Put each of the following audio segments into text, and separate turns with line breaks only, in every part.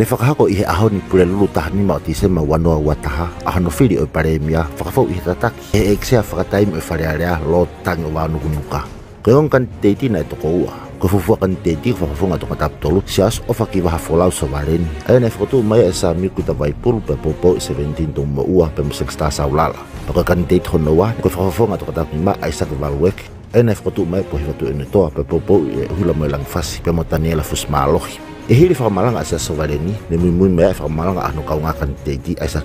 Ne whakahako ihe aho ni pule lulu tahani ma o tise ma wanoa wataha taha, ahano fili o pare mia, ihe tatak he tataki, he eksea o wharearea lo tangi o wānu kunuka. Koe kan teiti na e ua, koe kan teiti ko whakafunga toka taptolu, si as o whaki waha wholau sa ayo Ae nei whakatu mai e sa miku ta vai pulu pe popo i 17 ua pe musik sa ulala. kan teiti hono wa, koe whakafunga toka tap ma ai saka ayo Ae nei mai po hiwatu ene toa pe popo i e hula mai lang fasi pe ehiri fa mala asa sa sovaleni ne mi mu me fa mala anu kaunga kan di aisa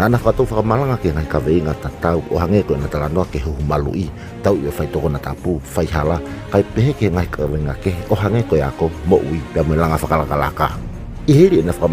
na na fa to fa mala ke ngai ka ve nga ta tau o hange ko na ke hu malui tau yo fa to na tapu fa hala kai pehe ke ngai ka ve nga ke o hange ko ya mo wi da ya me langa fa kala kala ka e na fa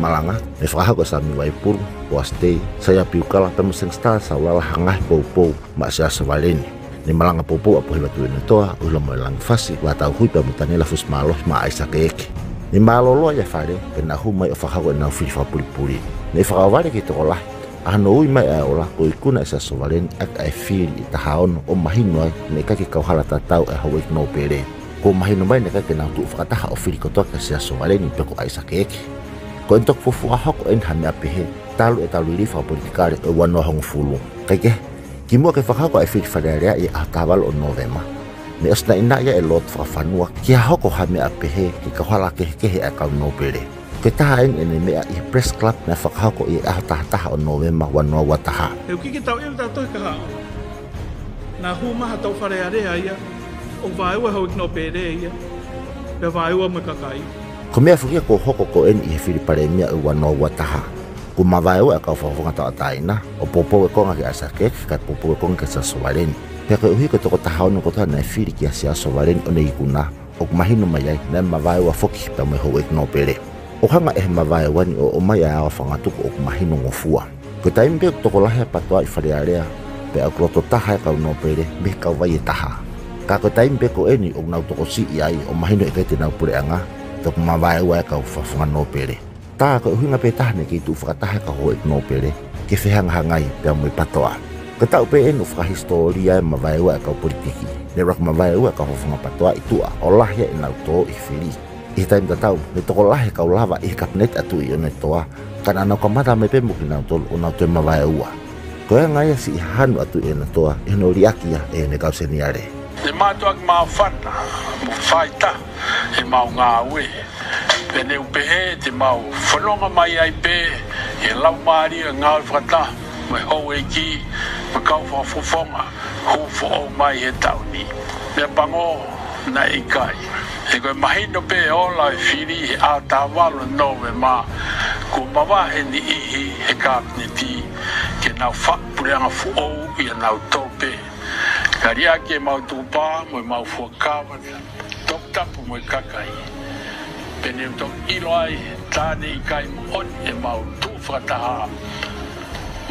fa hago sa mi wai pur waste saya piukala museng sta hanga po popo ma sa sovaleni ni malanga popo apo hela tuina e toa ulo malang fasi wa tau hui pamutani lafus malos ma aisa keke i malolo ia fale pena hu mai o fahago na fi fa puli puli nei fa vale ki to la ano ui mai a ola ko ikuna sa sovalen at ai feel i ta haon o mahino ai ne ka ki kauhala ta tau e hawe no pere ko mahino mai ne ka na tu fa ta ha o feel ko to ka sa sovalen i peko ai sa ke ko entok fufu a hako en hamia pehe talu e talu ri fa politikare o e wano hong fulu kake kimo ke fa ko ai feel fa rea i a tawal novema me osna ina ya Elot e lot whakafanua kia hoko ha mea pehe ki ka hwala kehekehe a kau nōpere. Te taha eng ene mea i Press Club na whakahoko i ahotahataha o Novema wanua wataha.
Heu kiki tau e tātou ka hao. Nā hū maha tau whare area ia, o vāewa hau i nōpere ia, pe vāewa me kakai.
Ko mea whukia ko hoko ko eni i he whiripare mea i wanua wataha ku mavae e ka fo fo ngata taina o popo e konga ke ka popo e konga sa suareni pe ke uhi ko toko taha ono koto ana fili ki asia so o nei kuna ok mahino mai ai nem ma wa foki pe me ho ek no o hanga e ma vai wa ni o o mai a fa nga ok mahino ngo fua ko taim pe toko la patoa i fale area pe ak roto taha e ka no pele me ka vai e taha ka ko taim pe ko eni ok na toko si i ai o mahino e ka te pure anga toko ma vai wa ka fa fa nga no pele ta ko uhi e nga pe taha ki tu fa taha e ka ho ek no ke fe hanga pe mo patoa ka tau pe enu fra historia e ma vai ua politiki le rak ma vai ua ka ho patoa i tua o lahe e nau tō i whiri i tai mta tau me toko lahe ka ulawa i ka pnet atu i ne toa ka na nau ka mata me pe muki nau tolu o nau tue ma vai ua ko e ngai si i hanu atu i ne toa e no riakia e ne kau seni are
e mātua ki mā whana mō whaita e mau ngā ue pe ne upe he te mau whanonga mai ai pe e lau maari e ngā whakata mai hou e ki kau fa fo ma ho fo o mai e tauni me pango na e kai e ko mai no pe o la fili a ta valo no me ma ko ma va e ni i e ka ni ti ke na fa pure na fo o e na tope karia ke ma tu pa mo ma fo ka va ni tok tap mo ka kai pe ni to i lo ai ta ni kai mo e ma tu fa ta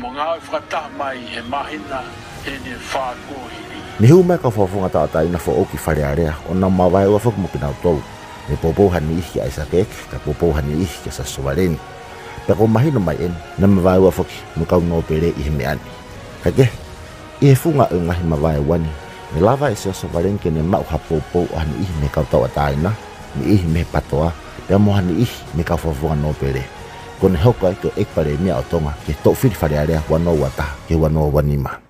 mongau e whakata mai he mahina e ne whakoi.
Ni hiu mea ka whawhunga tātā ina wha oki wharearea o nā mawai ua whakumukina o tōu. Ni pōpōhani ihi a Isaac ka pōpōhani ihi ka sasowareni. Pea kō mahino mai en, nā mawai ua whaki mukau nō pere i hime ani. Ka ke, i he whunga o ngahi mawai wani, ni lava e sasowareni ke ne mau ha pōpō o hani ihi me kautau a tāina, ni ihi me patoa, pea mohani ihi me ka whawhunga nō pere. Pea kone hoka ke ek pare mi autonga ke to fir fare area wano wata ke wano wanima